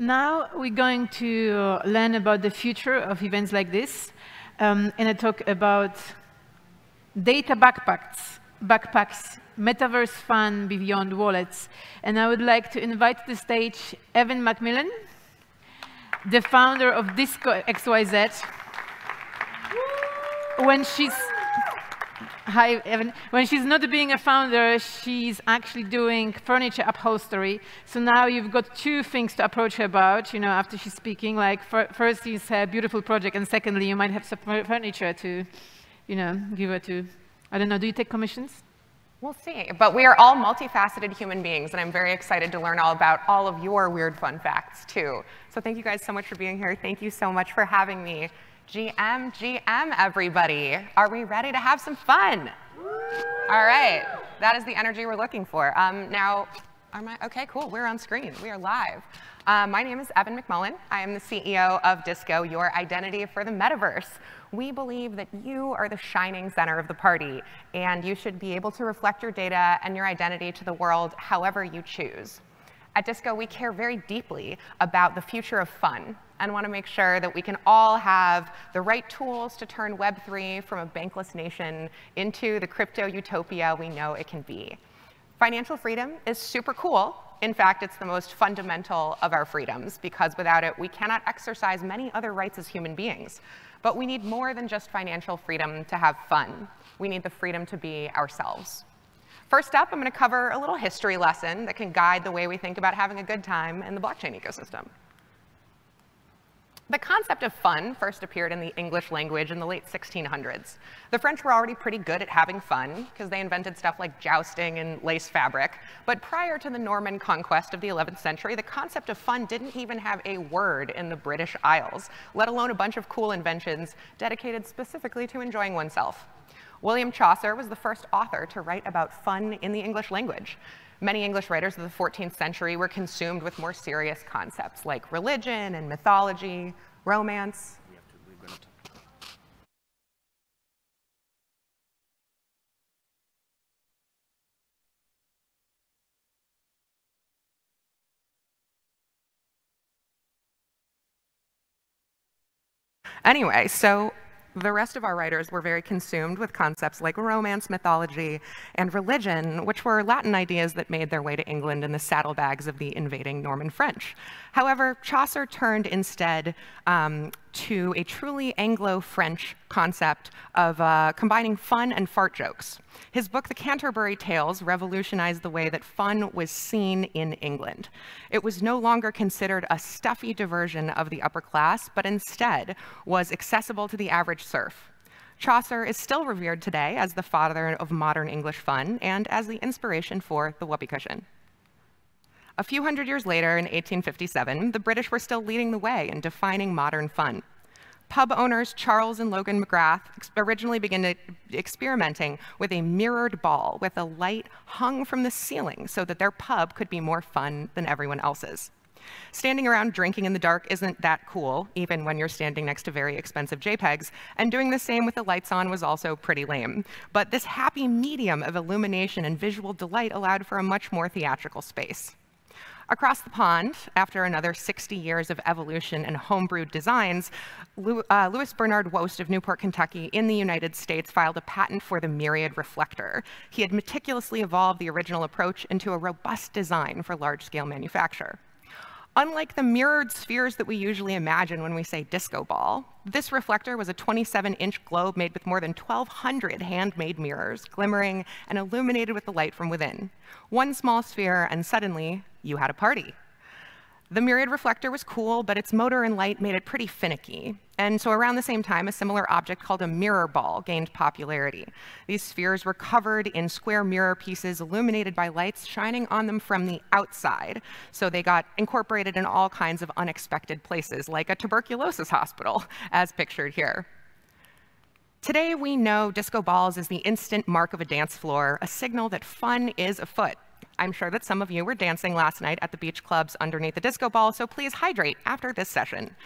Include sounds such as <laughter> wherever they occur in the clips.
Now we're going to learn about the future of events like this, um, and I talk about data backpacks, backpacks, metaverse fun beyond wallets. And I would like to invite to the stage Evin McMillan, the founder of Disco XYZ. When she's Hi, Evin. When she's not being a founder, she's actually doing furniture upholstery. So now you've got two things to approach her about, you know, after she's speaking. Like, first is her beautiful project, and secondly, you might have some furniture to, you know, give her to, I don't know, do you take commissions? We'll see. But we are all multifaceted human beings, and I'm very excited to learn all about all of your weird fun facts, too. So thank you guys so much for being here. Thank you so much for having me. GM, GM, everybody. Are we ready to have some fun? All right, that is the energy we're looking for. Um, now, am I, okay, cool, we're on screen, we are live. Uh, my name is Evin McMullen. I am the CEO of Disco, your identity for the metaverse. We believe that you are the shining center of the party, and you should be able to reflect your data and your identity to the world however you choose. At Disco, we care very deeply about the future of fun and want to make sure that we can all have the right tools to turn Web3 from a bankless nation into the crypto utopia we know it can be. Financial freedom is super cool. In fact, it's the most fundamental of our freedoms because without it, we cannot exercise many other rights as human beings. But we need more than just financial freedom to have fun. We need the freedom to be ourselves. First up, I'm going to cover a little history lesson that can guide the way we think about having a good time in the blockchain ecosystem. The concept of fun first appeared in the English language in the late 1600s. The French were already pretty good at having fun because they invented stuff like jousting and lace fabric. But prior to the Norman conquest of the 11th century, the concept of fun didn't even have a word in the British Isles, let alone a bunch of cool inventions dedicated specifically to enjoying oneself. William Chaucer was the first author to write about fun in the English language. Many English writers of the 14th century were consumed with more serious concepts like religion and mythology, romance. Anyway, so the rest of our writers were very consumed with concepts like romance, mythology, and religion, which were Latin ideas that made their way to England in the saddlebags of the invading Norman French. However, Chaucer turned instead um, to a truly Anglo-French concept of uh, combining fun and fart jokes. His book, The Canterbury Tales, revolutionized the way that fun was seen in England. It was no longer considered a stuffy diversion of the upper class, but instead was accessible to the average serf. Chaucer is still revered today as the father of modern English fun and as the inspiration for the whoopee cushion. A few hundred years later, in 1857, the British were still leading the way in defining modern fun. Pub owners Charles and Logan McGrath originally began experimenting with a mirrored ball with a light hung from the ceiling so that their pub could be more fun than everyone else's. Standing around drinking in the dark isn't that cool, even when you're standing next to very expensive JPEGs, and doing the same with the lights on was also pretty lame. But this happy medium of illumination and visual delight allowed for a much more theatrical space. Across the pond, after another 60 years of evolution and homebrewed designs, uh, Louis Bernard Woeste of Newport, Kentucky, in the United States filed a patent for the myriad reflector. He had meticulously evolved the original approach into a robust design for large-scale manufacture. Unlike the mirrored spheres that we usually imagine when we say disco ball, this reflector was a 27-inch globe made with more than 1,200 handmade mirrors, glimmering and illuminated with the light from within. One small sphere, and suddenly, you had a party. The Myriad reflector was cool, but its motor and light made it pretty finicky. And so around the same time, a similar object called a mirror ball gained popularity. These spheres were covered in square mirror pieces illuminated by lights shining on them from the outside. So they got incorporated in all kinds of unexpected places, like a tuberculosis hospital, <laughs> as pictured here. Today, we know disco balls is the instant mark of a dance floor, a signal that fun is afoot. I'm sure that some of you were dancing last night at the beach clubs underneath the disco ball, so please hydrate after this session.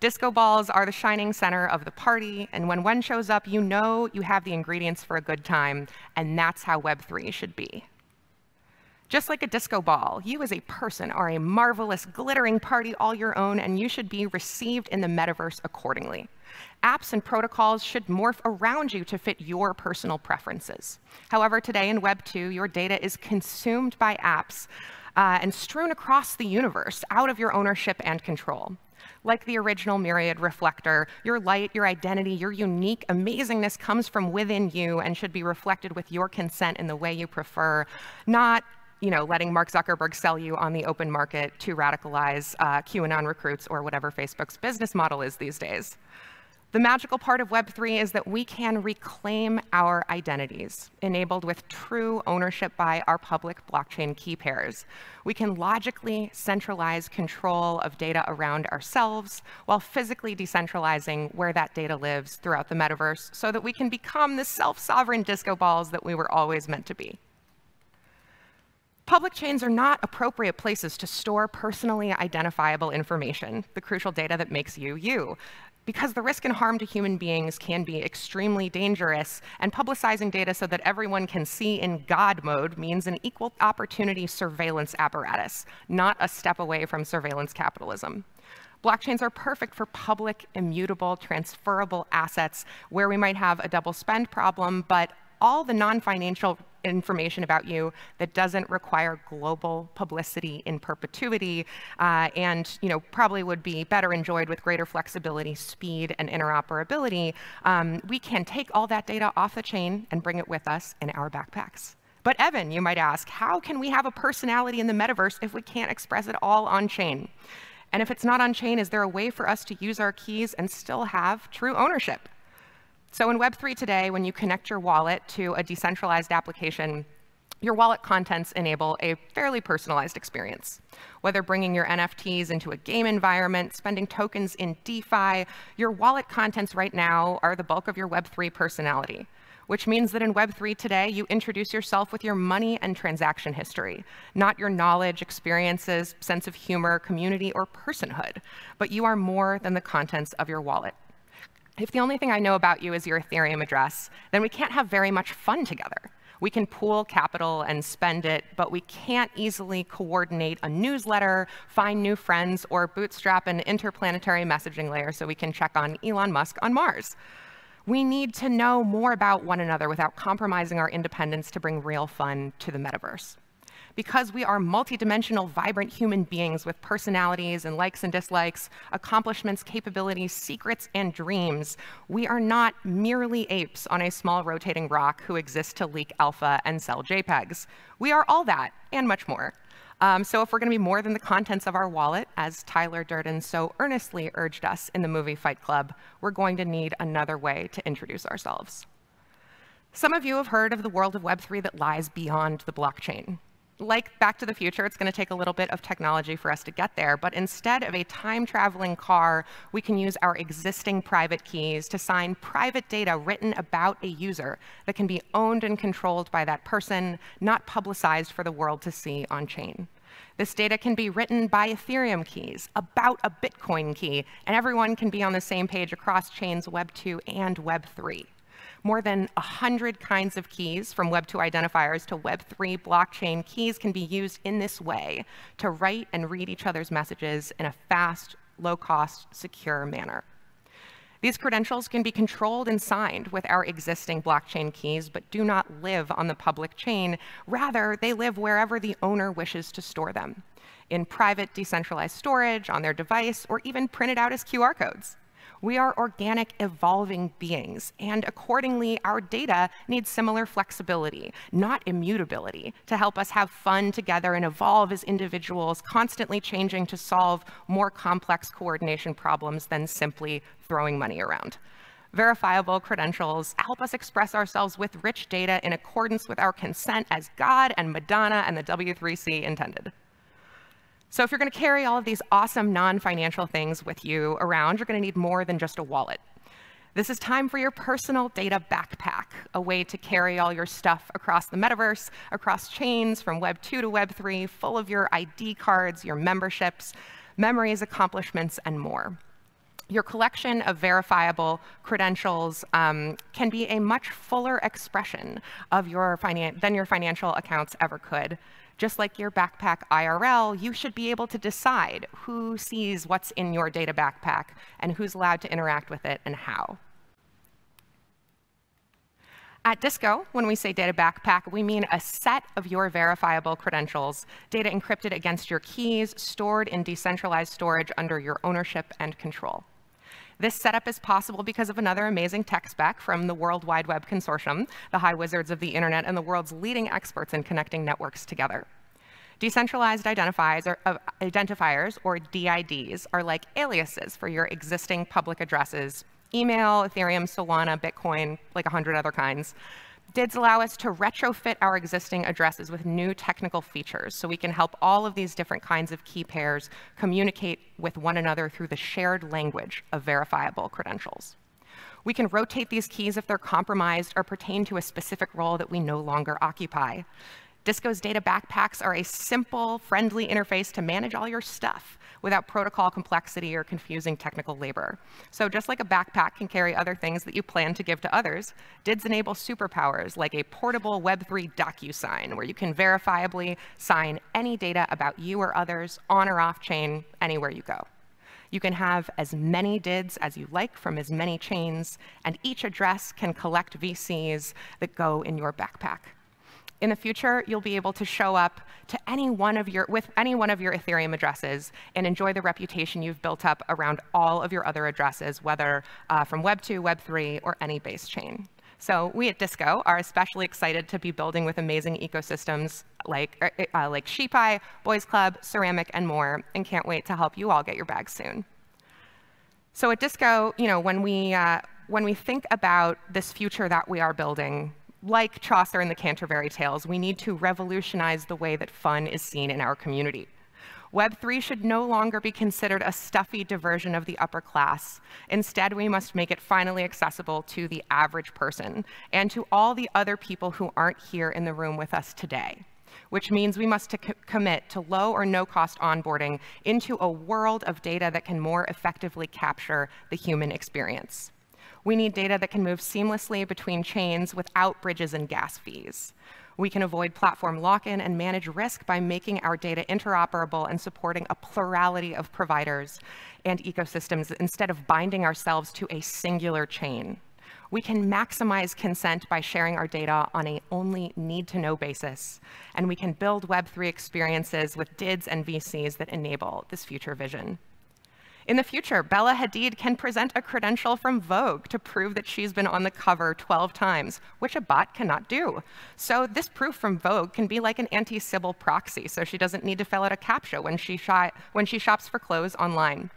Disco balls are the shining center of the party, and when one shows up, you know you have the ingredients for a good time, and that's how Web3 should be. Just like a disco ball, you as a person are a marvelous, glittering party all your own, and you should be received in the metaverse accordingly. Apps and protocols should morph around you to fit your personal preferences. However, today in Web 2, your data is consumed by apps uh, and strewn across the universe out of your ownership and control. Like the original Myriad reflector, your light, your identity, your unique amazingness comes from within you and should be reflected with your consent in the way you prefer, not you know, letting Mark Zuckerberg sell you on the open market to radicalize uh, QAnon recruits or whatever Facebook's business model is these days. The magical part of Web3 is that we can reclaim our identities, enabled with true ownership by our public blockchain key pairs. We can logically centralize control of data around ourselves while physically decentralizing where that data lives throughout the metaverse so that we can become the self-sovereign disco balls that we were always meant to be. Public chains are not appropriate places to store personally identifiable information, the crucial data that makes you you. Because the risk and harm to human beings can be extremely dangerous, and publicizing data so that everyone can see in God mode means an equal opportunity surveillance apparatus, not a step away from surveillance capitalism. Blockchains are perfect for public, immutable, transferable assets where we might have a double spend problem, but all the non-financial information about you that doesn't require global publicity in perpetuity uh, and you know, probably would be better enjoyed with greater flexibility, speed, and interoperability, um, we can take all that data off the chain and bring it with us in our backpacks. But Evin, you might ask, how can we have a personality in the metaverse if we can't express it all on chain? And if it's not on chain, is there a way for us to use our keys and still have true ownership? So in Web3 today, when you connect your wallet to a decentralized application, your wallet contents enable a fairly personalized experience. Whether bringing your NFTs into a game environment, spending tokens in DeFi, your wallet contents right now are the bulk of your Web3 personality, which means that in Web3 today, you introduce yourself with your money and transaction history, not your knowledge, experiences, sense of humor, community, or personhood, but you are more than the contents of your wallet. If the only thing I know about you is your Ethereum address, then we can't have very much fun together. We can pool capital and spend it, but we can't easily coordinate a newsletter, find new friends, or bootstrap an interplanetary messaging layer so we can check on Elon Musk on Mars. We need to know more about one another without compromising our independence to bring real fun to the metaverse because we are multidimensional, vibrant human beings with personalities and likes and dislikes, accomplishments, capabilities, secrets, and dreams, we are not merely apes on a small rotating rock who exist to leak alpha and sell JPEGs. We are all that and much more. Um, so if we're going to be more than the contents of our wallet, as Tyler Durden so earnestly urged us in the movie Fight Club, we're going to need another way to introduce ourselves. Some of you have heard of the world of Web3 that lies beyond the blockchain like Back to the Future, it's going to take a little bit of technology for us to get there, but instead of a time-traveling car, we can use our existing private keys to sign private data written about a user that can be owned and controlled by that person, not publicized for the world to see on-chain. This data can be written by Ethereum keys about a Bitcoin key, and everyone can be on the same page across chains Web 2 and Web 3 more than 100 kinds of keys, from Web2 identifiers to Web3 blockchain keys, can be used in this way to write and read each other's messages in a fast, low-cost, secure manner. These credentials can be controlled and signed with our existing blockchain keys, but do not live on the public chain. Rather, they live wherever the owner wishes to store them, in private decentralized storage, on their device, or even printed out as QR codes. We are organic, evolving beings, and accordingly, our data needs similar flexibility, not immutability, to help us have fun together and evolve as individuals, constantly changing to solve more complex coordination problems than simply throwing money around. Verifiable credentials help us express ourselves with rich data in accordance with our consent as God and Madonna and the W3C intended. So if you're going to carry all of these awesome non-financial things with you around, you're going to need more than just a wallet. This is time for your personal data backpack, a way to carry all your stuff across the metaverse, across chains from Web 2 to Web 3, full of your ID cards, your memberships, memories, accomplishments, and more. Your collection of verifiable credentials um, can be a much fuller expression of your than your financial accounts ever could Just like your backpack IRL, you should be able to decide who sees what's in your data backpack and who's allowed to interact with it and how. At Disco, when we say data backpack, we mean a set of your verifiable credentials, data encrypted against your keys, stored in decentralized storage under your ownership and control. This setup is possible because of another amazing tech spec from the World Wide Web Consortium, the high wizards of the internet and the world's leading experts in connecting networks together. Decentralized identifiers or, uh, or DIDs, are like aliases for your existing public addresses email, Ethereum, Solana, Bitcoin, like 100 other kinds. DIDs allow us to retrofit our existing addresses with new technical features so we can help all of these different kinds of key pairs communicate with one another through the shared language of verifiable credentials. We can rotate these keys if they're compromised or pertain to a specific role that we no longer occupy. Disco's data backpacks are a simple, friendly interface to manage all your stuff without protocol complexity or confusing technical labor. So just like a backpack can carry other things that you plan to give to others, DIDs enable superpowers like a portable Web3 DocuSign, where you can verifiably sign any data about you or others on or off chain anywhere you go. You can have as many DIDs as you like from as many chains, and each address can collect VCs that go in your backpack in the future, you'll be able to show up to any one of your, with any one of your Ethereum addresses and enjoy the reputation you've built up around all of your other addresses, whether uh, from Web 2, Web 3, or any base chain. So we at Disco are especially excited to be building with amazing ecosystems like, uh, uh like SheepEye, Boys Club, Ceramic, and more, and can't wait to help you all get your bags soon. So at Disco, you know, when we, uh, when we think about this future that we are building, like Chaucer and the Canterbury Tales, we need to revolutionize the way that fun is seen in our community. Web3 should no longer be considered a stuffy diversion of the upper class. Instead, we must make it finally accessible to the average person and to all the other people who aren't here in the room with us today, which means we must commit to low or no cost onboarding into a world of data that can more effectively capture the human experience. We need data that can move seamlessly between chains without bridges and gas fees. We can avoid platform lock-in and manage risk by making our data interoperable and supporting a plurality of providers and ecosystems instead of binding ourselves to a singular chain. We can maximize consent by sharing our data on a only need-to-know basis, and we can build Web3 experiences with DIDs and VCs that enable this future vision. In the future, Bella Hadid can present a credential from Vogue to prove that she's been on the cover 12 times, which a bot cannot do. So this proof from Vogue can be like an anti-Sybil proxy, so she doesn't need to fill out a CAPTCHA when she, when she shops for clothes online.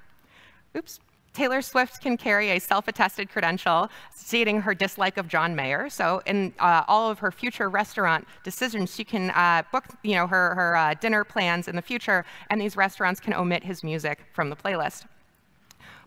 Oops. Taylor Swift can carry a self-attested credential stating her dislike of John Mayer. So in uh, all of her future restaurant decisions, she can uh, book you know, her, her uh, dinner plans in the future, and these restaurants can omit his music from the playlist.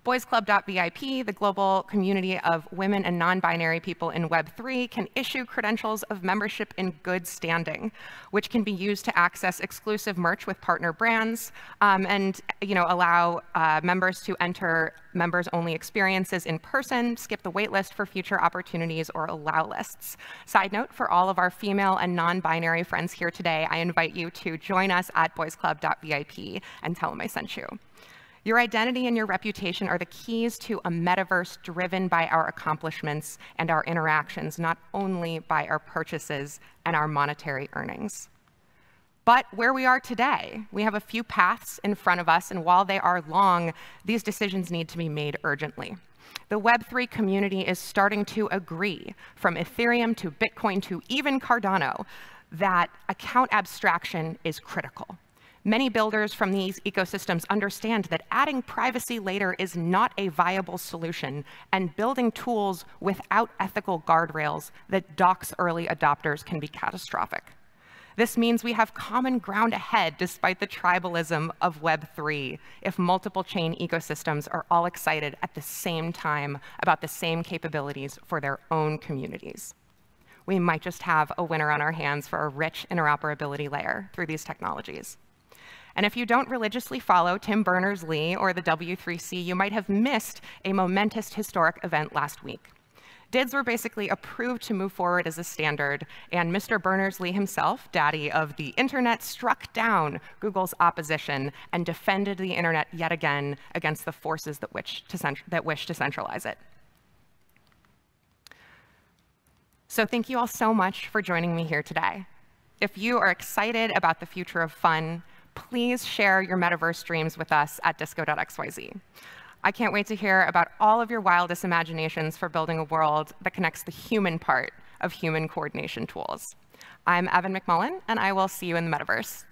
BoysClub.vip, the global community of women and non-binary people in Web3, can issue credentials of membership in good standing, which can be used to access exclusive merch with partner brands um, and you know, allow uh, members to enter members-only experiences in person, skip the waitlist for future opportunities, or allow lists. Side note, for all of our female and non-binary friends here today, I invite you to join us at boysclub.vip and tell them I sent you. Your identity and your reputation are the keys to a metaverse driven by our accomplishments and our interactions, not only by our purchases and our monetary earnings. But where we are today, we have a few paths in front of us, and while they are long, these decisions need to be made urgently. The Web3 community is starting to agree, from Ethereum to Bitcoin to even Cardano, that account abstraction is critical. Many builders from these ecosystems understand that adding privacy later is not a viable solution, and building tools without ethical guardrails that dox early adopters can be catastrophic. This means we have common ground ahead despite the tribalism of Web3 if multiple chain ecosystems are all excited at the same time about the same capabilities for their own communities. We might just have a winner on our hands for a rich interoperability layer through these technologies. And if you don't religiously follow Tim Berners-Lee or the W3C, you might have missed a momentous historic event last week. DIDs were basically approved to move forward as a standard, and Mr. Berners-Lee himself, daddy of the internet, struck down Google's opposition and defended the internet yet again against the forces that wish to, that wish to centralize it. So thank you all so much for joining me here today. If you are excited about the future of fun, please share your metaverse dreams with us at disco.xyz. I can't wait to hear about all of your wildest imaginations for building a world that connects the human part of human coordination tools. I'm Evin McMullen, and I will see you in the metaverse.